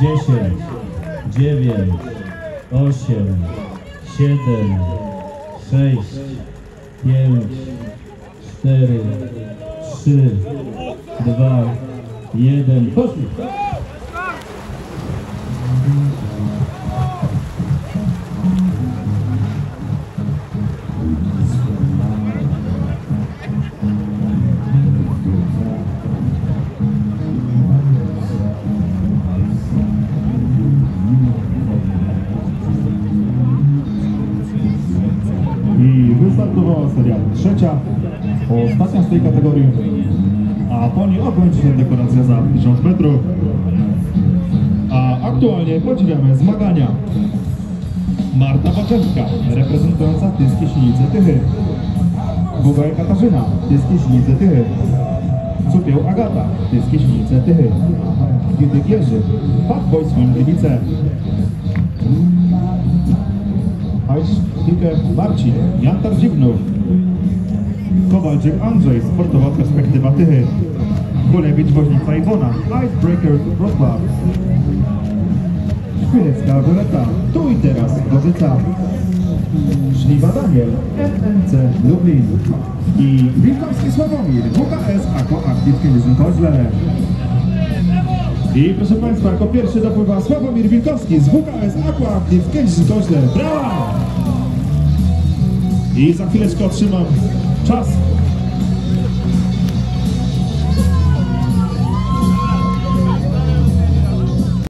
dziesięć, dziewięć, osiem, siedem, sześć, pięć, cztery, trzy, dwa, jeden. Poszli! I wystartowała seria trzecia, ostatnia z tej kategorii, a po niej okończy się dekoracja za 1000 metrów. A aktualnie podziwiamy zmagania. Marta Baczewska, reprezentująca Tyskie Sinice Tychy. Bugaj Katarzyna, Tyskie Sinice Tychy. Cupieł Agata, Tyskie Sinice Tychy. Widyk Jerzy, Fatboy Swim Gliwice. Marcin, Jantar Dziwnów, Kowalczyk Andrzej, Sportowa Perspektywa Tychy, Kulewicz Woźnica Iwona, Icebreakers Wrocław, Szpilecka Violeta, tu i teraz Gorzyca, Żliwa Daniel, MNC Lublin i Wilkowski Sławomir, WKS Aqua Active Kielizm Koźle. I proszę Państwa, jako pierwszy dopływa Sławomir Wilkowski z WKS Aqua Active Kielizm Koźle. Brawa! I za chwileczkę otrzymam czas